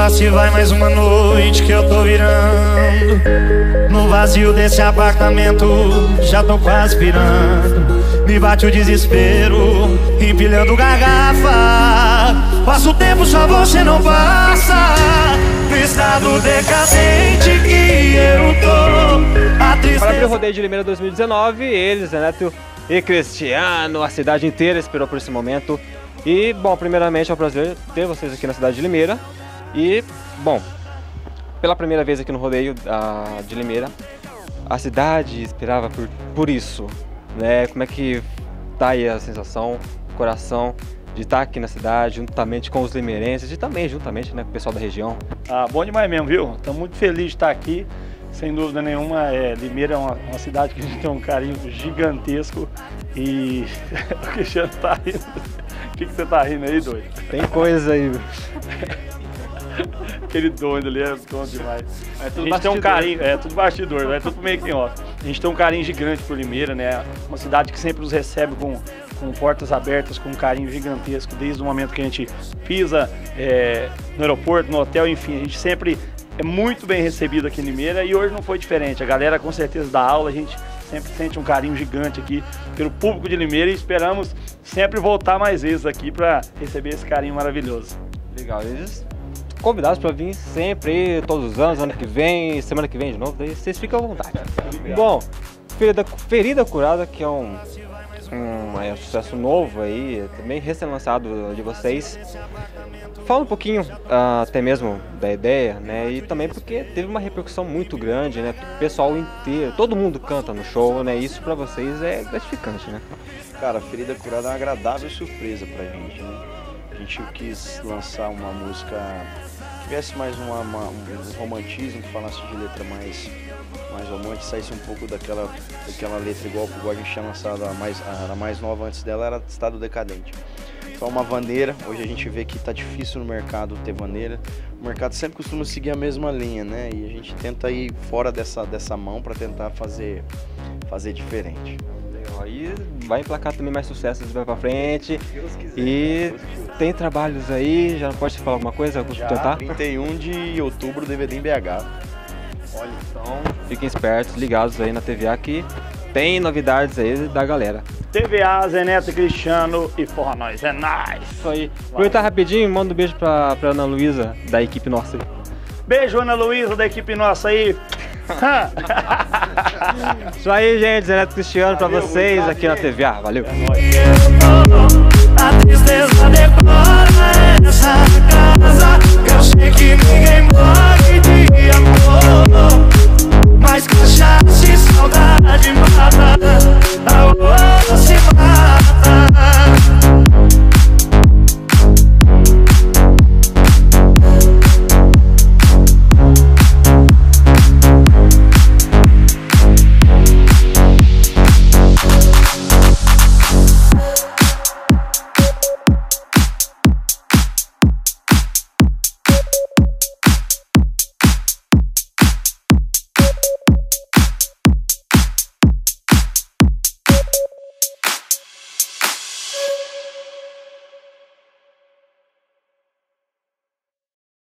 Lá se vai mais uma noite que eu tô virando. No vazio desse apartamento já tô quase pirando Me bate o desespero, empilhando garrafa. Passa o tempo, só você não passa. No estado decadente que eu tô. A Para abrir o tristeza rodeio de Limeira 2019, eles, Neto e Cristiano, a cidade inteira esperou por esse momento. E, bom, primeiramente é um prazer ter vocês aqui na cidade de Limeira. E, bom, pela primeira vez aqui no rodeio ah, de Limeira, a cidade esperava por, por isso, né? Como é que tá aí a sensação, o coração de estar aqui na cidade, juntamente com os limeirenses e também juntamente né, com o pessoal da região. Ah, bom demais mesmo, viu? Estamos muito felizes de estar aqui. Sem dúvida nenhuma, é, Limeira é uma, uma cidade que a gente tem um carinho gigantesco e o Cristiano tá rindo. O que, que você tá rindo aí, doido? Tem coisa aí. Aquele doido ali é bom demais. É a tudo gente tem um carinho, é tudo bastidor, é tudo meio que ó. A gente tem um carinho gigante por Limeira, né? Uma cidade que sempre nos recebe com, com portas abertas, com um carinho gigantesco, desde o momento que a gente pisa é, no aeroporto, no hotel, enfim, a gente sempre é muito bem recebido aqui em Limeira e hoje não foi diferente. A galera com certeza dá aula, a gente sempre sente um carinho gigante aqui pelo público de Limeira e esperamos sempre voltar mais vezes aqui para receber esse carinho maravilhoso. Legal, eles convidados para vir sempre, todos os anos, ano que vem, semana que vem de novo, daí vocês ficam à vontade. Bom, Ferida, Ferida Curada, que é um, um, é um sucesso novo aí, também recém-lançado de vocês. Fala um pouquinho ah, até mesmo da ideia, né? E também porque teve uma repercussão muito grande, né? O pessoal inteiro, todo mundo canta no show, né? Isso para vocês é gratificante, né? Cara, Ferida Curada é uma agradável surpresa pra gente, né? A gente quis lançar uma música que tivesse mais uma- uma- um romantismo, que falasse de letra mais, mais romântica, saísse um pouco daquela, daquela letra igual, igual a gente tinha lançado a mais, a, a mais nova antes dela, era Estado Decadente. Então uma vaneira, hoje a gente vê que tá difícil no mercado ter vaneira. O mercado sempre costuma seguir a mesma linha, né? E a gente tenta ir fora dessa, dessa mão para tentar fazer, fazer diferente. Aí vai emplacar também mais sucessos vai pra frente. E tem trabalhos aí, já pode falar alguma coisa? Já tentar? 31 de outubro, DVD em BH. Olha, então fiquem espertos, ligados aí na TVA que tem novidades aí da galera. TVA, Zé Neto e Cristiano e Forra Nós, é nóis! Isso aí. Aproveitar rapidinho, manda um beijo pra, pra Ana Luísa, da equipe nossa. aí. Beijo, Ana Luísa, da equipe nossa aí. Isso aí, gente. Zé Neto Cristiano pra Valeu, vocês muito aqui na. TVA. Valeu. A tristeza decora essa casa. Eu sei que ninguém morre de amor. Mas cachaça e saudade mata. Oh, oh,